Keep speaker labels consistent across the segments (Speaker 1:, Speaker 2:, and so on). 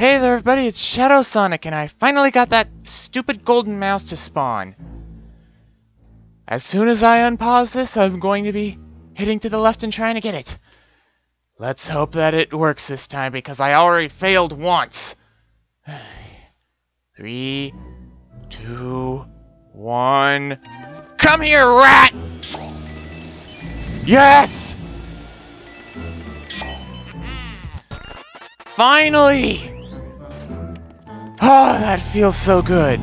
Speaker 1: Hey there everybody, it's Shadow Sonic and I finally got that stupid golden mouse to spawn. As soon as I unpause this, I'm going to be hitting to the left and trying to get it. Let's hope that it works this time because I already failed once. Three, two, one. Come here, rat! Yes! Finally! Oh, that feels so good.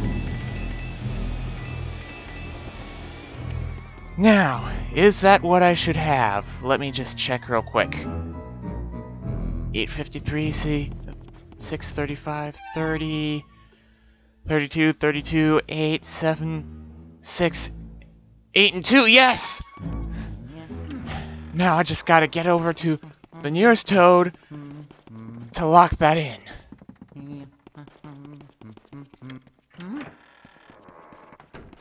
Speaker 1: Now, is that what I should have? Let me just check real quick. 853, see? 635, 30, 32, 32, 8, 7, 6, 8, and 2, yes! Now I just gotta get over to the nearest toad to lock that in.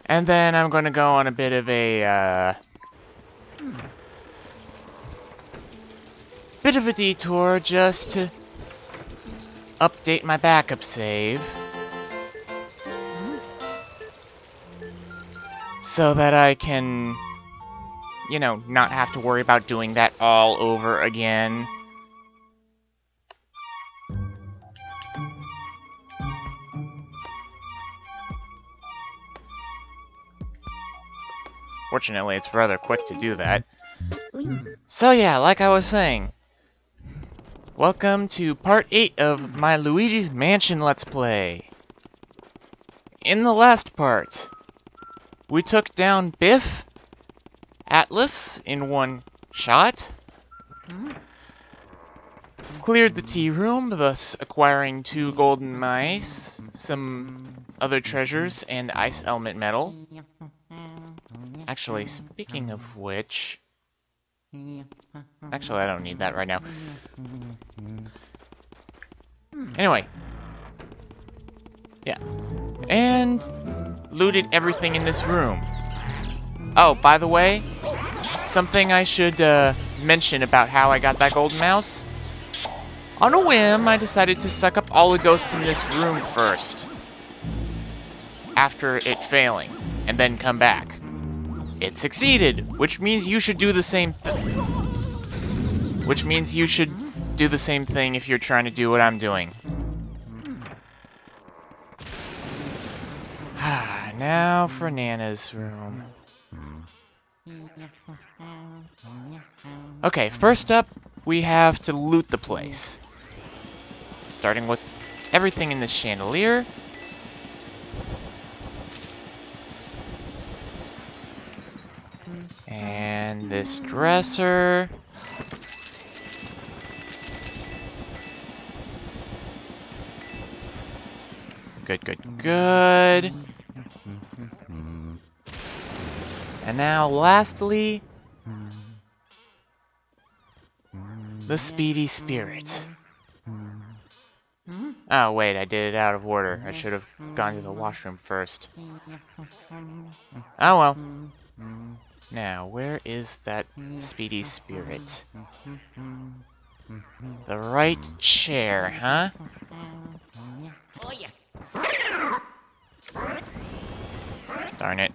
Speaker 1: And then I'm going to go on a bit of a, uh, bit of a detour just to update my backup save. So that I can, you know, not have to worry about doing that all over again. Fortunately, it's rather quick to do that. Hmm. So yeah, like I was saying, welcome to part 8 of my Luigi's Mansion Let's Play. In the last part, we took down Biff, Atlas in one shot, cleared the tea room, thus acquiring two golden mice, some other treasures, and ice element metal. Actually, speaking of which... Actually, I don't need that right now. Anyway. Yeah. And looted everything in this room. Oh, by the way, something I should uh, mention about how I got that golden mouse. On a whim, I decided to suck up all the ghosts in this room first. After it failing, and then come back. It succeeded, which means you should do the same Which means you should do the same thing if you're trying to do what I'm doing. Now for Nana's room. Okay, first up, we have to loot the place. Starting with everything in this chandelier. And this dresser. Good, good, good. And now, lastly, the Speedy Spirit. Oh, wait, I did it out of order. I should have gone to the washroom first. Oh well. Now, where is that Speedy Spirit? The right chair, huh? Darn it.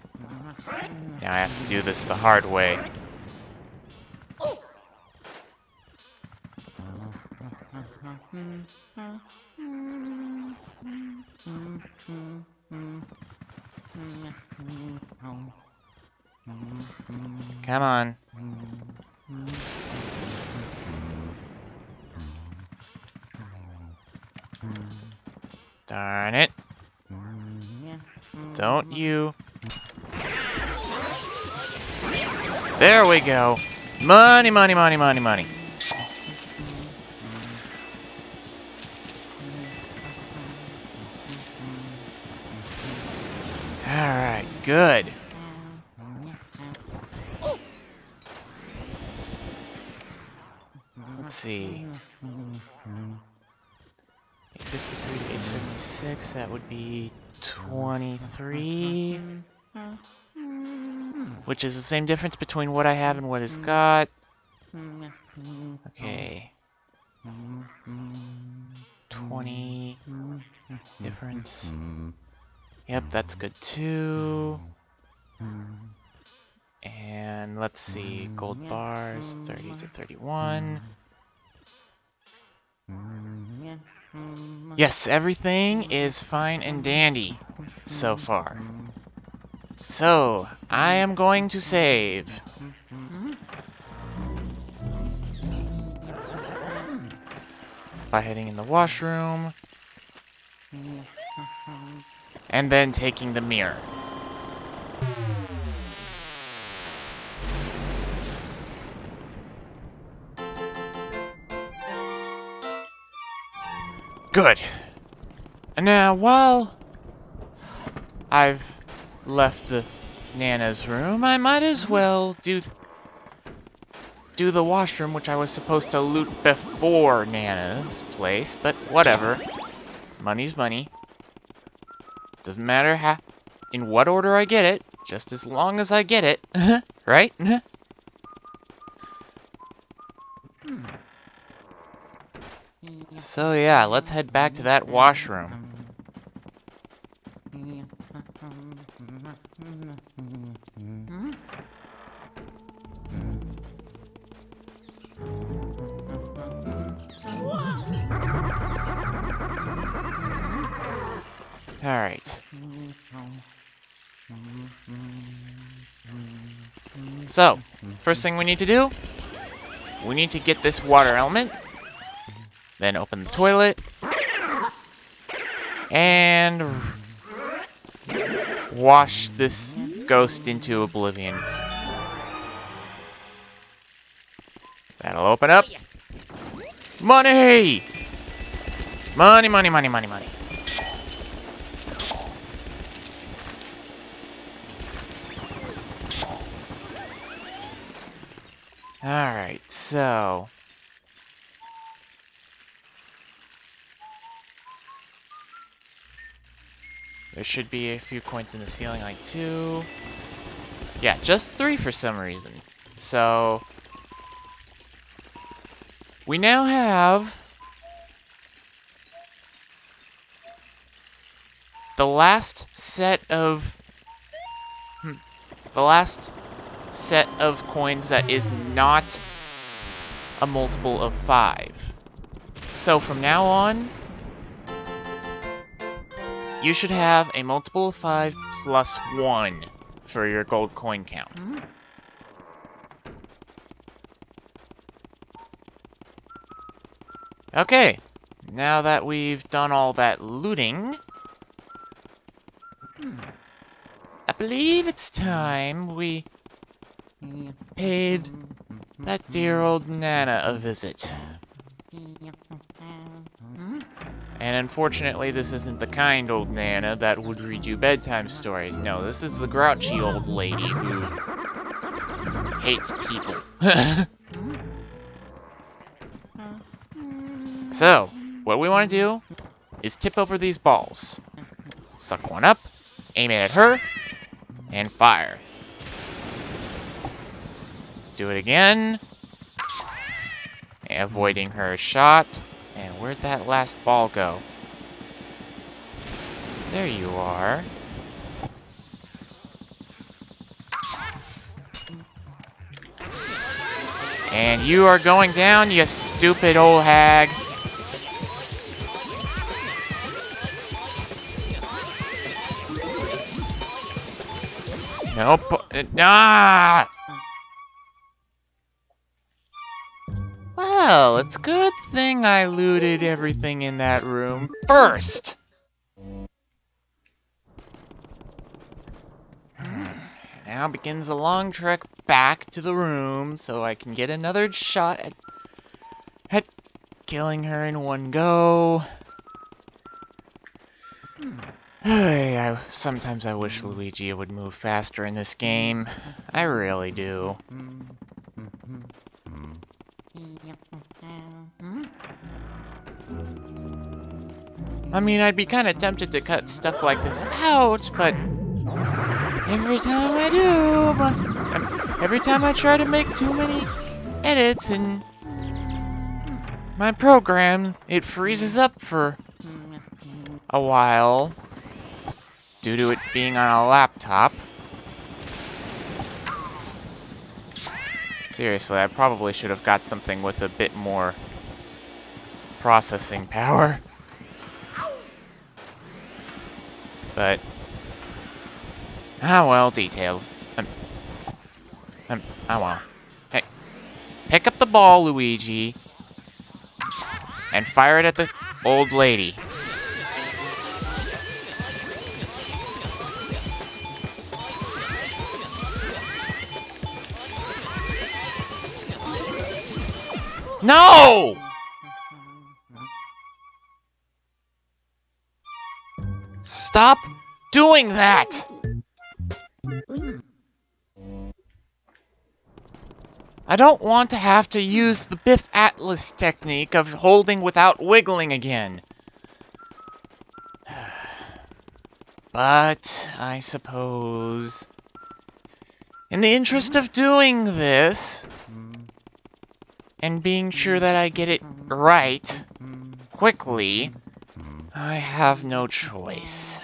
Speaker 1: Now I have to do this the hard way. Come on. Darn it. Don't you... There we go. Money, money, money, money, money. Alright, good. Let's see. 853 876, that would be 23. Which is the same difference between what I have and what it's mm-hmm. got. Mm-hmm. Okay. 20 mm-hmm. difference. Yep, that's good too. And let's see, gold bars, 30 to 31. Yes, everything is fine and dandy so far. So, I am going to save. By heading in the washroom. And then taking the mirror. Good. And now, while I've left the Nana's room, I might as well do do the washroom, which I was supposed to loot before Nana's place, but whatever. Money's money. Doesn't matter how, in what order I get it, just as long as I get it, right? So yeah, let's head back to that washroom. Alright. So, first thing we need to do, we need to get this water element then open the toilet. And wash this ghost into oblivion. That'll open up. Money! Money, money, money, money, money. Alright, so... There should be a few coins in the ceiling, like two. Yeah, just three for some reason. So... We now have... The last set of... Hmm, the last set of coins that is not a multiple of five. So from now on, you should have a multiple of 5 plus 1 for your gold coin count. Mm -hmm. Okay, now that we've done all that looting, I believe it's time we paid that dear old Nana a visit. And unfortunately, this isn't the kind old Nana that would read you bedtime stories. No, this is the grouchy old lady who hates people. so, what we want to do is tip over these balls. Suck one up, aim it at her, and fire. Do it again. Avoiding her shot. Where'd that last ball go? There you are. And you are going down, you stupid old hag. Nope. Ah! Well, it's good thing I looted everything in that room first. Now begins a long trek back to the room so I can get another shot at, at killing her in one go. I, sometimes I wish Luigi would move faster in this game. I really do. I mean, I'd be kind of tempted to cut stuff like this out, but every time I do, every time I try to make too many edits and my program, it freezes up for a while due to it being on a laptop. Seriously, I probably should have got something with a bit more processing power. But, ah well, details. Um, um, oh well. Hey, pick up the ball, Luigi, and fire it at the old lady. No! Stop doing that! I don't want to have to use the Biff Atlas technique of holding without wiggling again. But, I suppose... In the interest of doing this, and being sure that I get it right quickly, I have no choice.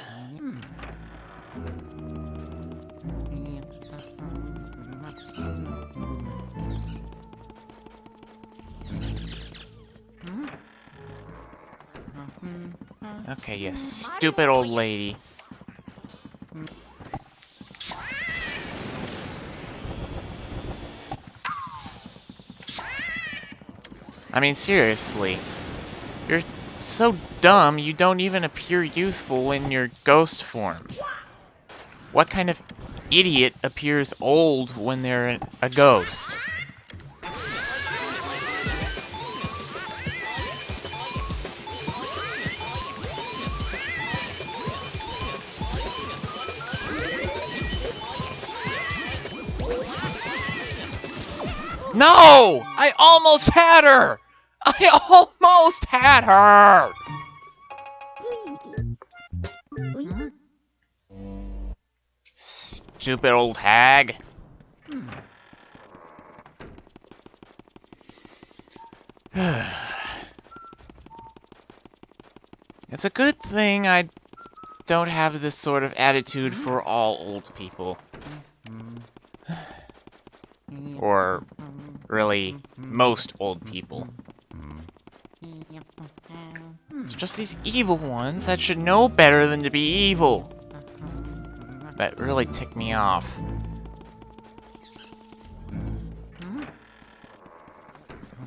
Speaker 1: Mm-hmm. Okay, you mm-hmm. stupid old lady. I mean, seriously. You're so dumb, you don't even appear useful in your ghost form. What kind of idiot appears old when they're a ghost? No! I almost had her! I almost had her! Stupid old hag. it's a good thing I don't have this sort of attitude for all old people. or really mm-hmm. most old mm-hmm. people. Mm-hmm. It's just these evil ones that should know better than to be evil. That really ticked me off.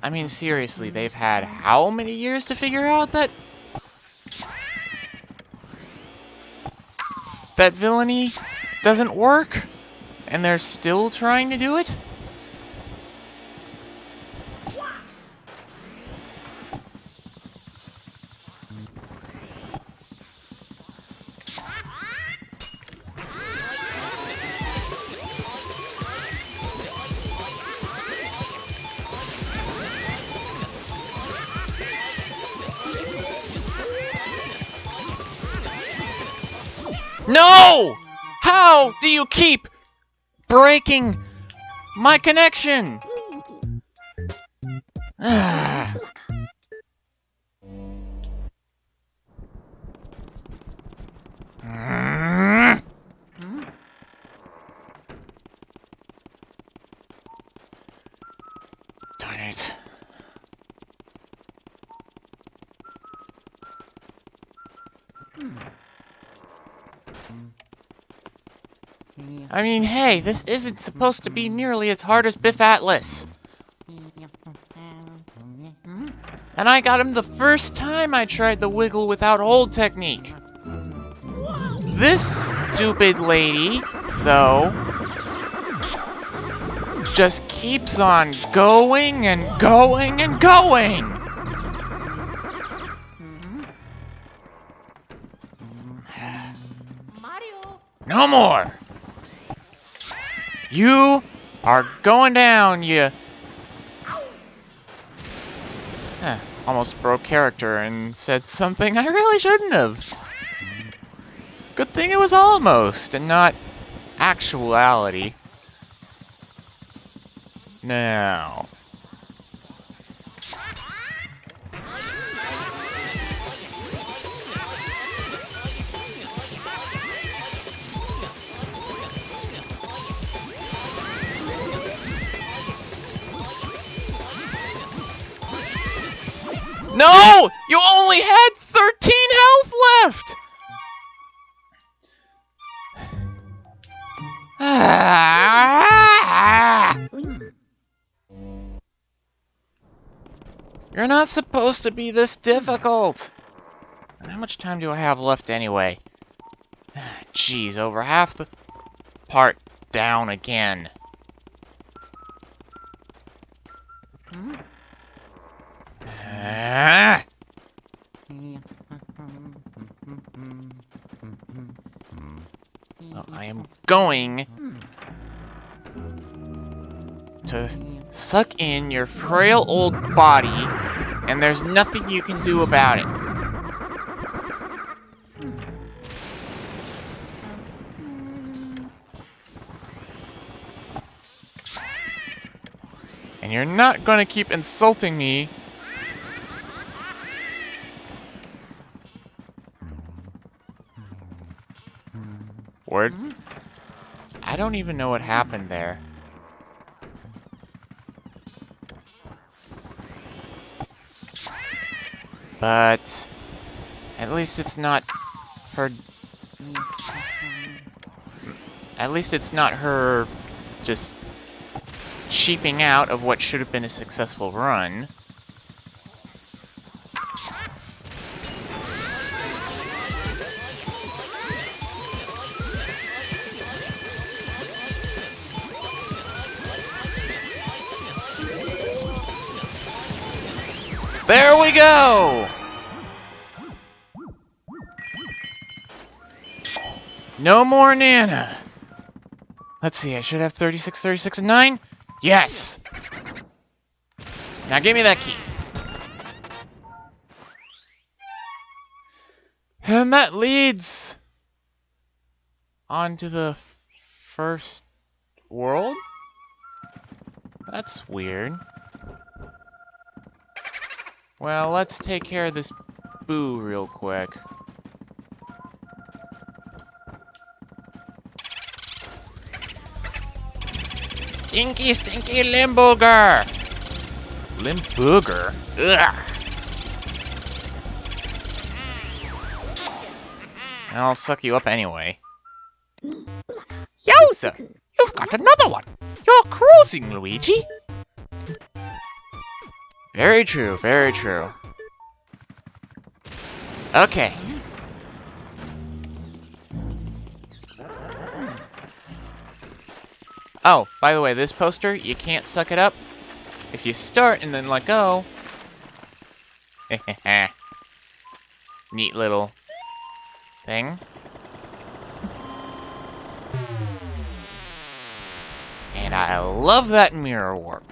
Speaker 1: I mean, seriously, they've had how many years to figure out that... That villainy doesn't work? And they're still trying to do it? No! How do you keep breaking my connection? Hey, this isn't supposed to be nearly as hard as Biff Atlas. And I got him the first time I tried the wiggle without hold technique. This stupid lady, though, just keeps on going and going and going. No more! You are going down, you... Eh, almost broke character and said something I really shouldn't have. Good thing it was almost, and not actuality. Now... No! You only had 13 health left! You're not supposed to be this difficult! How much time do I have left anyway? Jeez, over half the part down again. Ah! I am going to suck in your frail old body, and there's nothing you can do about it. And you're not gonna keep insulting me don't even know what happened there. But... At least it's not her... At least it's not her just cheaping out of what should have been a successful run. Go! No more Nana. Let's see, I should have 36, 36, and 9? Yes! Now give me that key. And that leads onto the first world? That's weird. Well, let's take care of this boo real quick. Stinky, stinky Limburger! Limburger? Ugh! I'll suck you up anyway. Yowza! You've got another one! You're cruising, Luigi! Very true, very true. Okay. Oh, by the way, this poster, you can't suck it up. If you start and then let go... Neat little thing. And I love that mirror warp.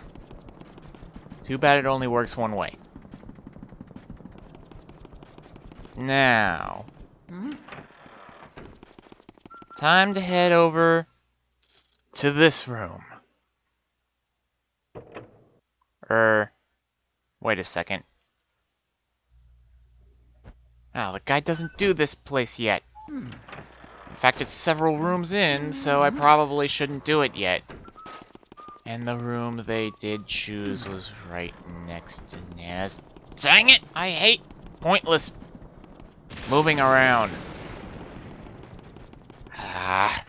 Speaker 1: Too bad it only works one way. Now... Time to head over to this room. Er... Wait a second. Oh, the guy doesn't do this place yet. In fact, it's several rooms in, so I probably shouldn't do it yet. And the room they did choose was right next to Naz. Dang it! I hate pointless moving around. Ah.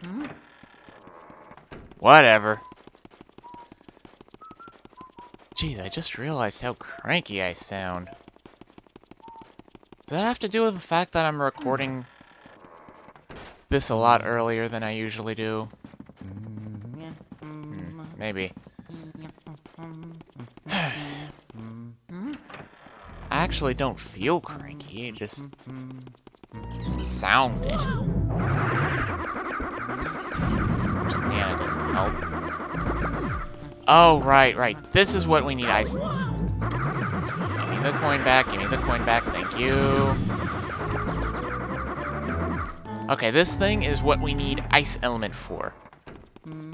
Speaker 1: Whatever. Jeez, I just realized how cranky I sound. Does that have to do with the fact that I'm recording this a lot earlier than I usually do? Maybe. I actually don't feel cranky, it just sound it. Yeah, doesn't help. Oh, right, right. This is what we need ice. Give me the coin back, give me the coin back, thank you. Okay, this thing is what we need ice element for. Hmm.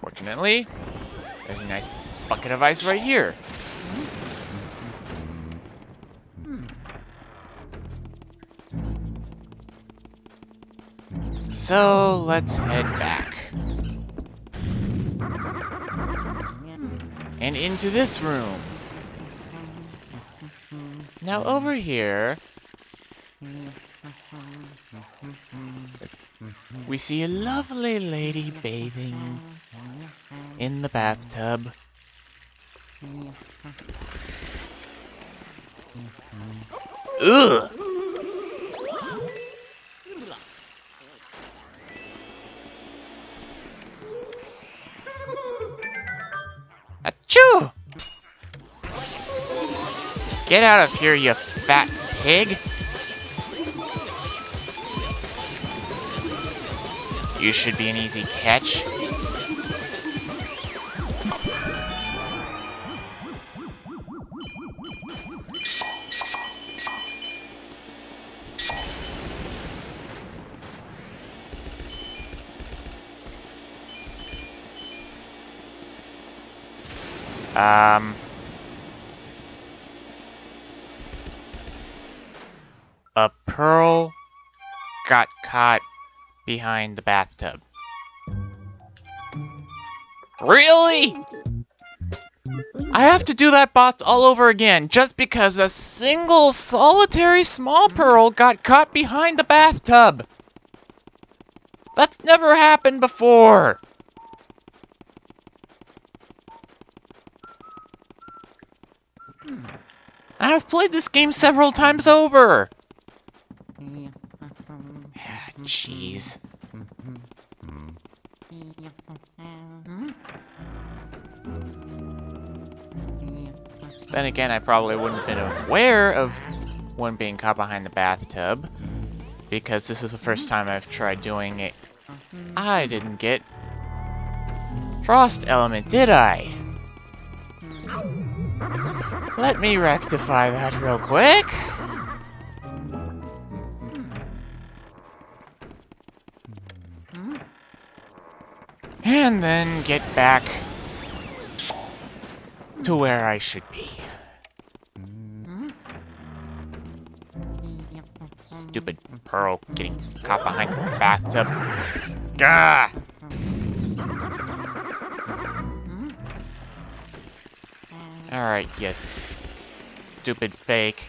Speaker 1: Fortunately, there's a nice bucket of ice right here. So, let's head back. And into this room. Now over here, we see a lovely lady bathing in the bathtub. Ugh! Get out of here, you fat pig! You should be an easy catch. Um... A pearl got caught behind the bathtub. Really? I have to do that boss all over again just because a single solitary small pearl got caught behind the bathtub. That's never happened before. I've played this game several times over. Ah, jeez. Then again, I probably wouldn't have been aware of one being caught behind the bathtub, because this is the first mm-hmm. time I've tried doing it. I didn't get Frost Element, did I? Let me rectify that real quick. And then get back to where I should be. Stupid Pearl getting caught behind the bathtub. Gah! Alright, yes. Stupid fake.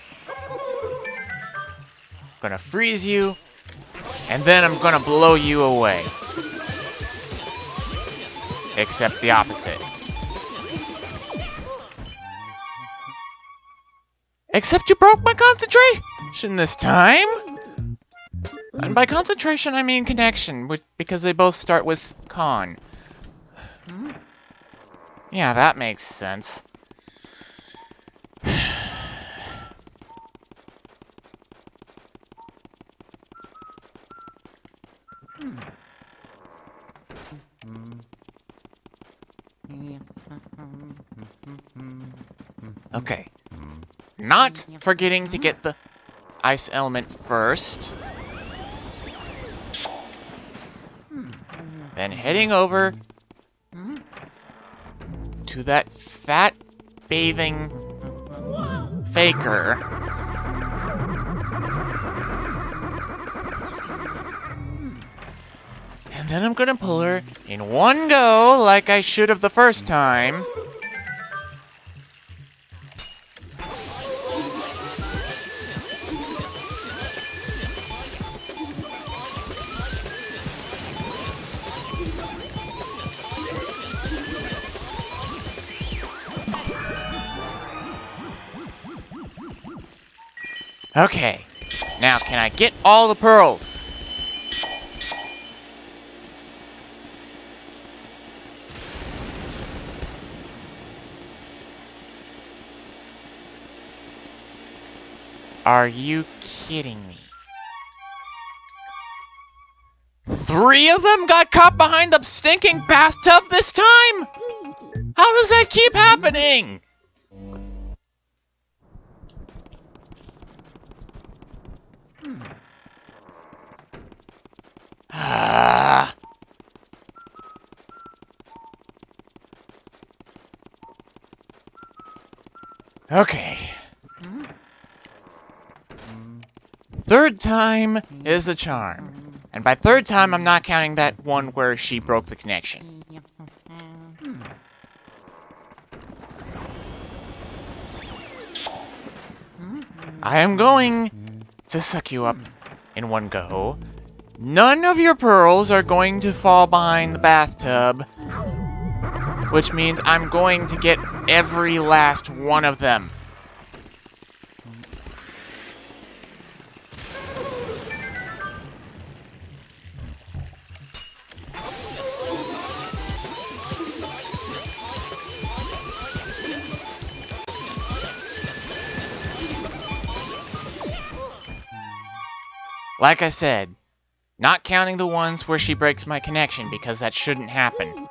Speaker 1: Gonna freeze you, and then I'm gonna blow you away. Except the opposite. Except you broke my concentration this time! And by concentration, I mean connection, which, because they both start with con. Hmm? Yeah, that makes sense. Okay. Not forgetting to get the ice element first. Then heading over to that fat bathing faker. And then I'm gonna pull her in one go like I should have the first time. Okay. Now, can I get all the pearls? Are you kidding me? Three of them got caught behind the stinking bathtub this time? How does that keep happening? Ah. okay. Third time is a charm. And by third time, I'm not counting that one where she broke the connection. I am going to suck you up in one go. None of your pearls are going to fall behind the bathtub. Which means I'm going to get every last one of them. Like I said, not counting the ones where she breaks my connection, because that shouldn't happen.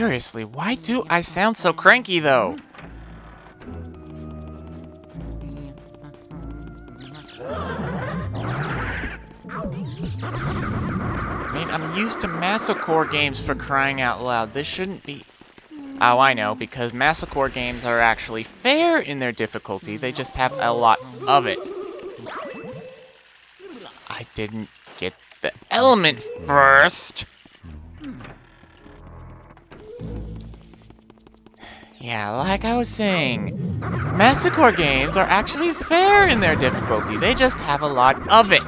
Speaker 1: Seriously, why do I sound so cranky though? I mean, I'm used to Masocore games for crying out loud. This shouldn't be... Oh, I know, because Masocore games are actually fair in their difficulty. They just have a lot of it. I didn't get the element first. Yeah, like I was saying, Masocore games are actually fair in their difficulty. They just have a lot of it.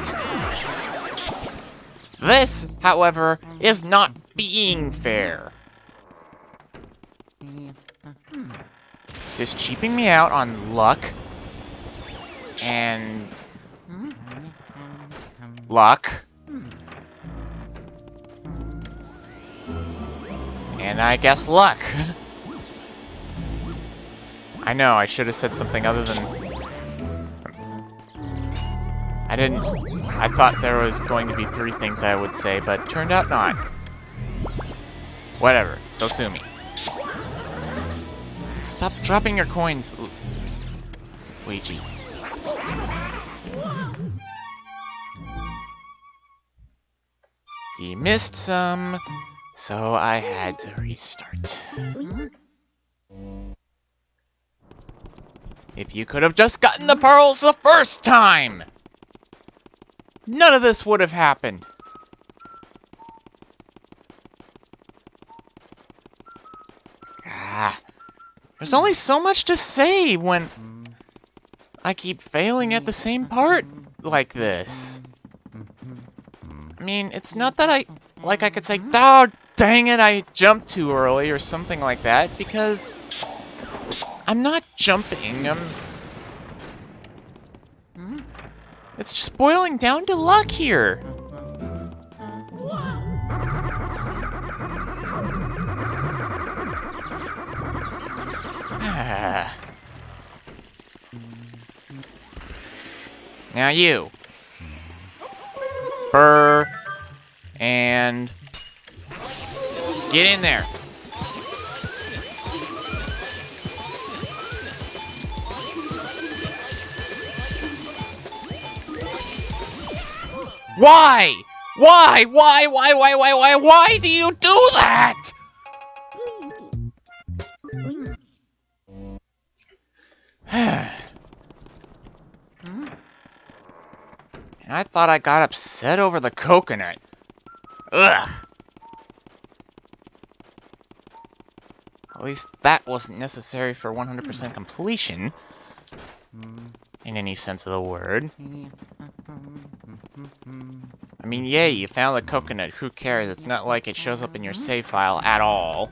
Speaker 1: This, however, is not being fair. Just cheaping me out on luck. And... Luck. And I guess luck. I know, I should have said something other than... I didn't... I thought there was going to be three things I would say, but turned out not. Whatever, so sue me. Stop dropping your coins, Lu Luigi. He missed some, so I had to restart. If you could have just gotten the pearls the first time! None of this would have happened. Ah. There's only so much to say when I keep failing at the same part like this. I mean, it's not that I... Like I could say, oh, dang it, I jumped too early or something like that, because... I'm not jumping, I'm... Hmm. It's just boiling down to luck here. Ah. now you. Burr. And... Get in there. Why? Why? Why? Why? Why? Why? Why? Why do you do that? And I thought I got upset over the coconut. Ugh. At least that wasn't necessary for 100% completion. Hmm. In any sense of the word. Mm-hmm. I mean, yay, you found the coconut. Who cares? It's not like it shows up in your save file at all.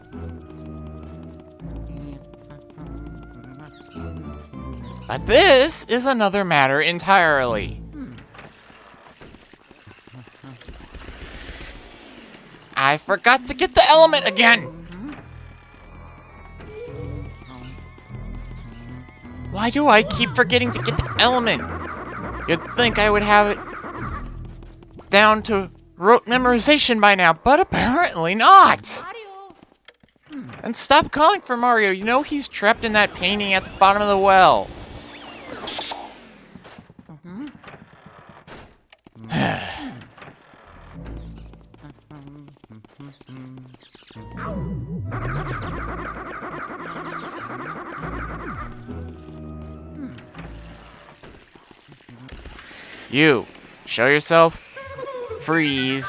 Speaker 1: But this is another matter entirely. Hmm. I forgot to get the element again! Why do I keep forgetting to get the element? You'd think I would have it down to rote memorization by now, but apparently not! And stop calling for Mario, you know he's trapped in that painting at the bottom of the well. Mm-hmm. You, show yourself, freeze,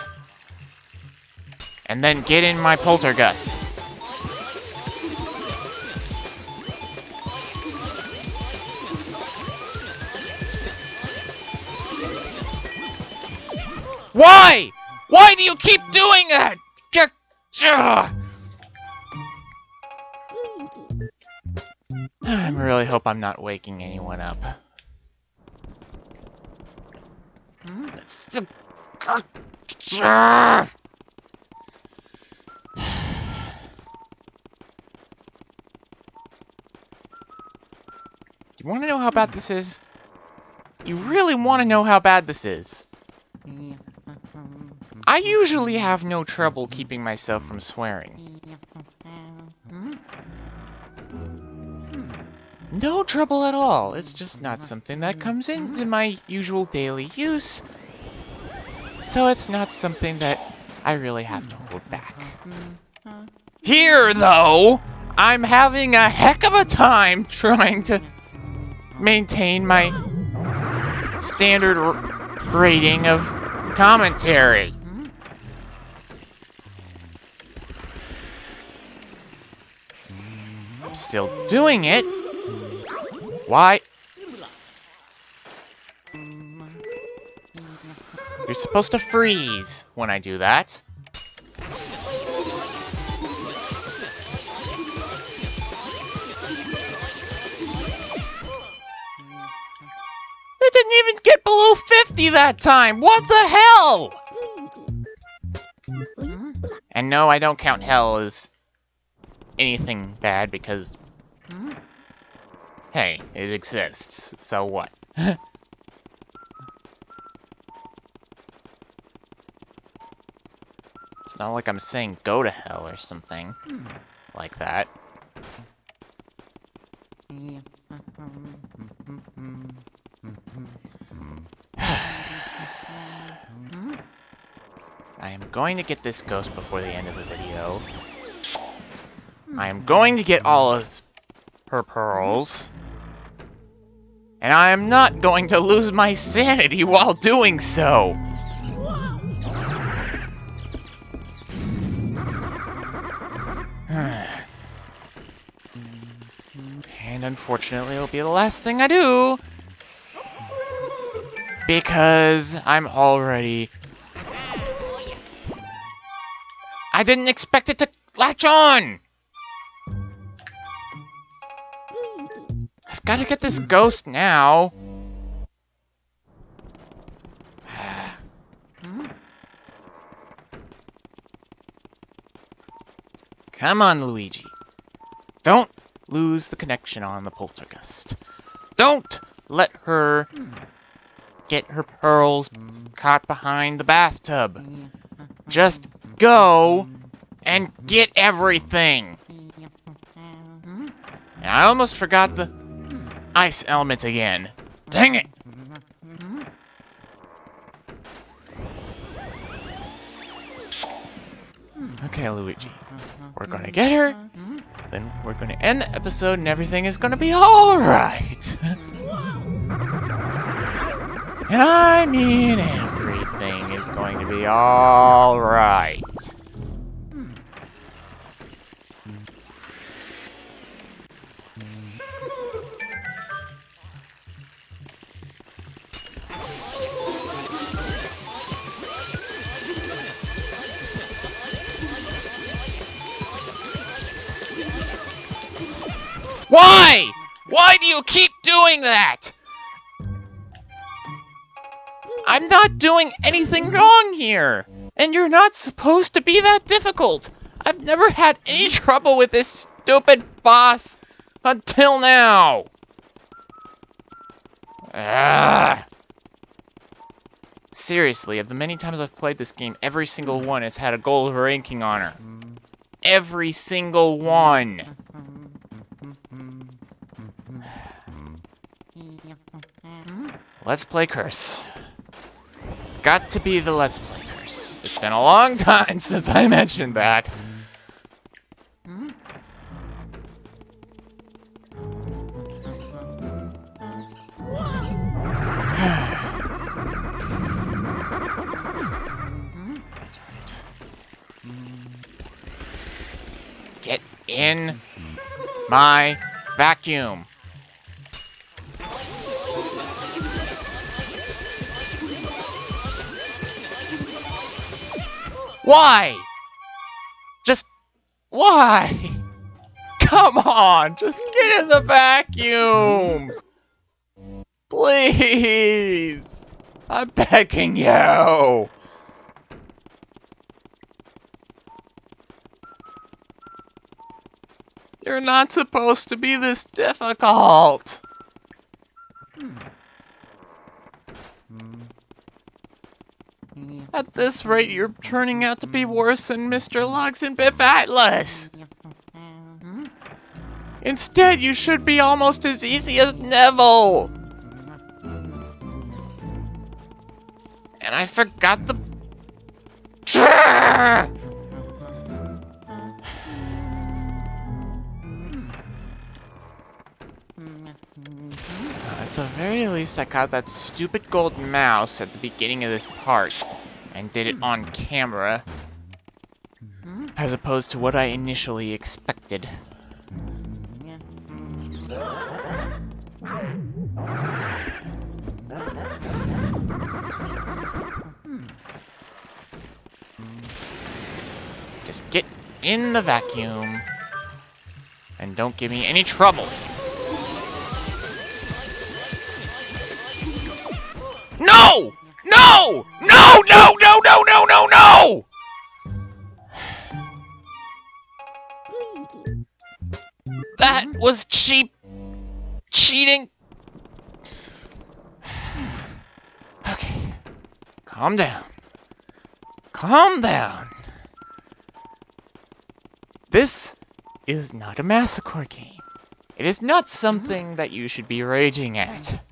Speaker 1: and then get in my poltergust. Why? Why do you keep doing that? I really hope I'm not waking anyone up. You want to know how bad this is? You really want to know how bad this is? I usually have no trouble keeping myself from swearing. Hmm. No trouble at all. It's just not something that comes into my usual daily use. So it's not something that I really have to hold back. Mm-hmm. Here, though, I'm having a heck of a time trying to maintain my standard rating of commentary. Mm-hmm. I'm still doing it. Why? You're supposed to freeze when I do that. It didn't even get below 50 that time! What the hell? And no, I don't count hell as anything bad because Hey, it exists, so what? not like I'm saying go to hell or something hmm. like that. I am going to get this ghost before the end of the video. I am going to get all of her pearls. And I am not going to lose my sanity while doing so! And unfortunately it'll be the last thing I do! Because I'm already... I didn't expect it to latch on! I've Gotta get this ghost now. Come on, Luigi. Don't lose the connection on the poltergeist. Don't let her get her pearls caught behind the bathtub. Just go and get everything. And I almost forgot the ice element again. Dang it! Okay, Luigi. We're gonna get her, then we're gonna end the episode and everything is gonna be alright! and I mean everything is going to be alright. Why? Why do you keep doing that? I'm not doing anything wrong here. And you're not supposed to be that difficult. I've never had any trouble with this stupid boss until now. Ah. Seriously, of the many times I've played this game, every single one has had a gold ranking on her. Every single one. Let's play Curse. Got to be the Let's Play Curse. It's been a long time since I mentioned that. Get in my vacuum. Why? Just why? Come on, just get in the vacuum. Please. I'm begging you. You're not supposed to be this difficult. At this rate, you're turning out to be worse than Mr. Luggs and Biff Atlas. Instead, you should be almost as easy as Neville. And I forgot the... the very least, I caught that stupid gold mouse at the beginning of this part, and did it on camera, hmm. as opposed to what I initially expected. Hmm. Just get in the vacuum, and don't give me any trouble. No! No! No! No! No! No! No! No! No! That was cheap cheating. Okay. Calm down. Calm down. This is not a masocore game. It is not something that you should be raging at.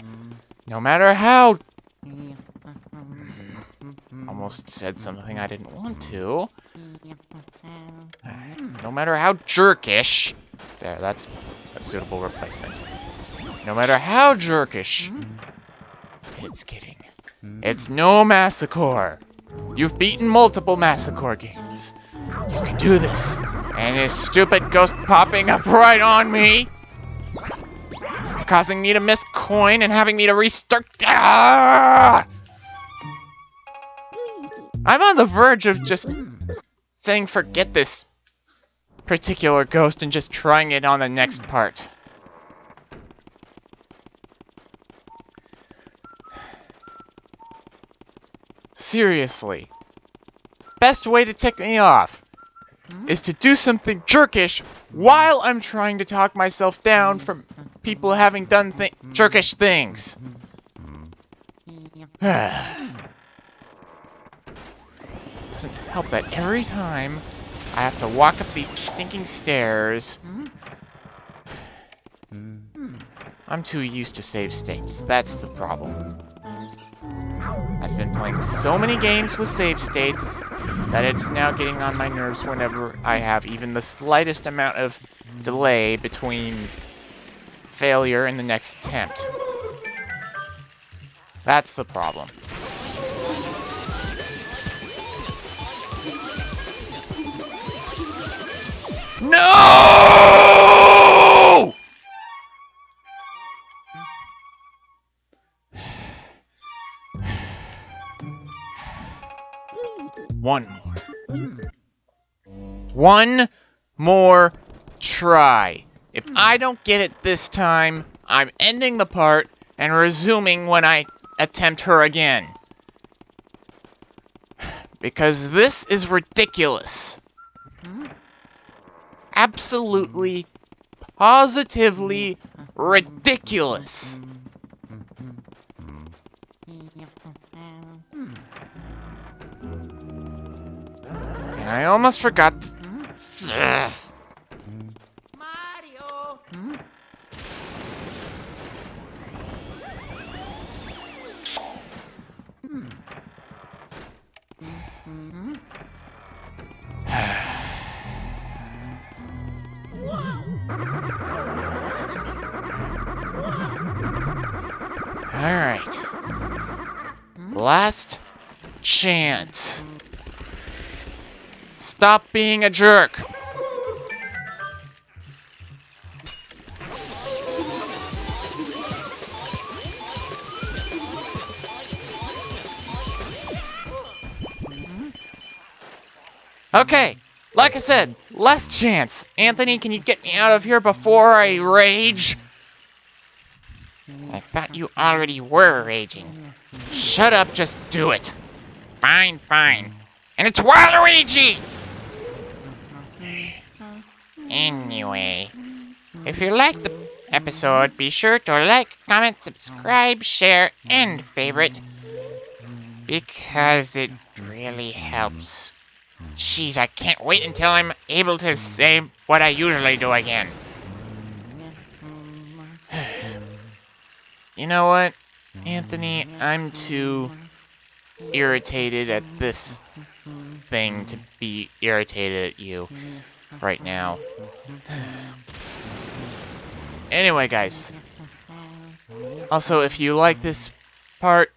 Speaker 1: No matter how... Mm-hmm. Almost said something I didn't want mm-hmm. to. Mm-hmm. No matter how jerkish... There, that's a suitable replacement. No matter how jerkish it's getting. It's no masocore. You've beaten multiple masocore games. You can do this. And this stupid ghost popping up right on me, causing me to miss coin and having me to restart. Ah! I'm on the verge of just saying forget this particular ghost and just trying it on the next part. Seriously. Best way to tick me off is to do something jerkish while I'm trying to talk myself down from people having done th jerkish things. Doesn't help that every time I have to walk up these stinking stairs. I'm too used to save states. That's the problem. I've been playing so many games with save states that it's now getting on my nerves whenever I have even the slightest amount of delay between failure and the next attempt. That's the problem. No! One more. One more try. If hmm. I don't get it this time, I'm ending the part and resuming when I attempt her again. Because this is ridiculous. Absolutely, positively ridiculous. I almost forgot.
Speaker 2: Mario!
Speaker 1: Alright. Last chance. Stop being a jerk. Okay, like I said, last chance. Anthony, can you get me out of here before I rage? I thought you already were raging. Shut up, just do it. Fine, fine. And it's Waluigi! Anyway, if you liked the episode, be sure to like, comment, subscribe, share, and favorite. Because it really helps. Jeez, I can't wait until I'm able to say what I usually do again. you know what, Anthony? I'm too irritated at this thing to be irritated at you right now. anyway, guys. Also, if you like this part,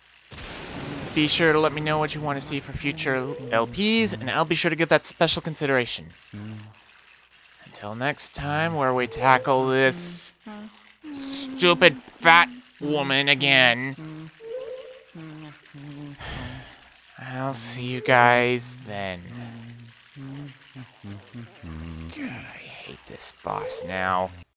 Speaker 1: be sure to let me know what you want to see for future LPs, and I'll be sure to give that special consideration. Until next time, where we tackle this stupid fat woman again. I'll see you guys then. This boss now.